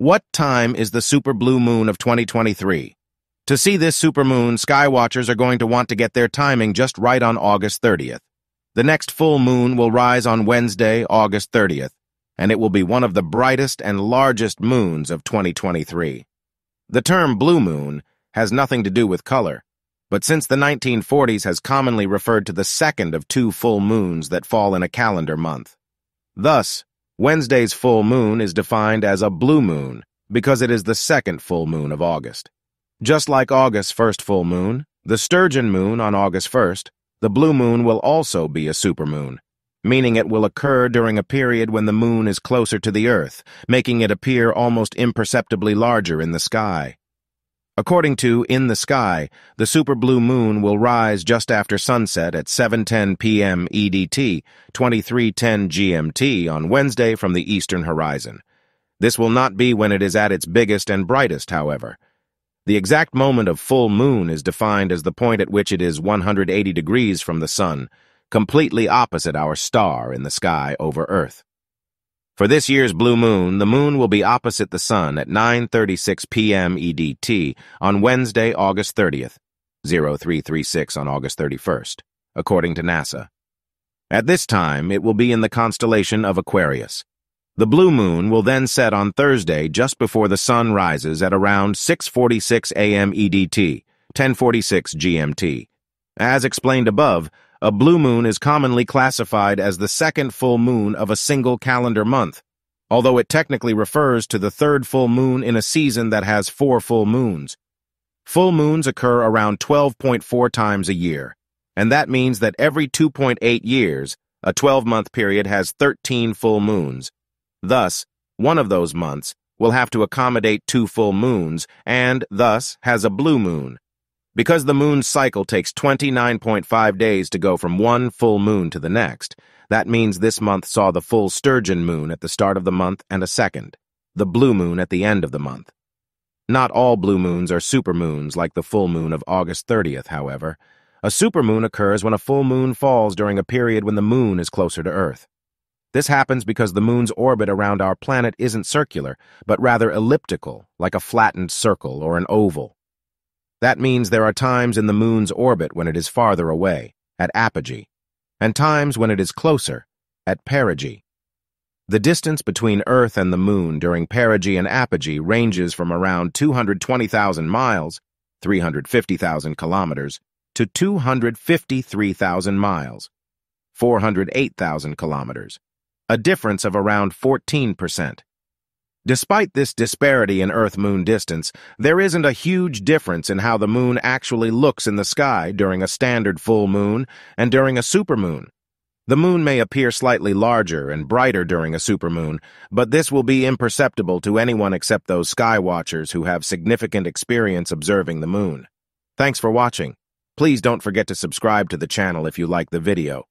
What time is the super blue moon of 2023? To see this super supermoon, skywatchers are going to want to get their timing just right on August 30th. The next full moon will rise on Wednesday, August 30th, and it will be one of the brightest and largest moons of 2023. The term blue moon has nothing to do with color, but since the 1940s has commonly referred to the second of two full moons that fall in a calendar month. Thus, Wednesday's full moon is defined as a blue moon because it is the second full moon of August. Just like August's first full moon, the sturgeon moon on August 1st, the blue moon will also be a supermoon, meaning it will occur during a period when the moon is closer to the Earth, making it appear almost imperceptibly larger in the sky. According to In the Sky, the super blue moon will rise just after sunset at 7:10 p.m. EDT, 23:10 GMT on Wednesday from the eastern horizon. This will not be when it is at its biggest and brightest, however. The exact moment of full moon is defined as the point at which it is 180 degrees from the sun, completely opposite our star in the sky over Earth. For this year's blue moon, the moon will be opposite the sun at 9.36 p.m. EDT on Wednesday, August 30th, 0336 on August 31st, according to NASA. At this time, it will be in the constellation of Aquarius. The blue moon will then set on Thursday just before the sun rises at around 6.46 a.m. EDT, 10.46 GMT. As explained above, a blue moon is commonly classified as the second full moon of a single calendar month, although it technically refers to the third full moon in a season that has four full moons. Full moons occur around 12.4 times a year, and that means that every 2.8 years, a 12-month period has 13 full moons. Thus, one of those months will have to accommodate two full moons and, thus, has a blue moon. Because the moon's cycle takes 29.5 days to go from one full moon to the next, that means this month saw the full sturgeon moon at the start of the month and a second, the blue moon at the end of the month. Not all blue moons are supermoons like the full moon of August 30th, however. A supermoon occurs when a full moon falls during a period when the moon is closer to Earth. This happens because the moon's orbit around our planet isn't circular, but rather elliptical, like a flattened circle or an oval. That means there are times in the moon's orbit when it is farther away, at apogee, and times when it is closer, at perigee. The distance between Earth and the moon during perigee and apogee ranges from around 220,000 miles, 350,000 kilometers, to 253,000 miles, 408,000 kilometers, a difference of around 14%. Despite this disparity in Earth-Moon distance, there isn't a huge difference in how the moon actually looks in the sky during a standard full moon and during a supermoon. The moon may appear slightly larger and brighter during a supermoon, but this will be imperceptible to anyone except those sky watchers who have significant experience observing the moon. Thanks for watching. Please don't forget to subscribe to the channel if you like the video.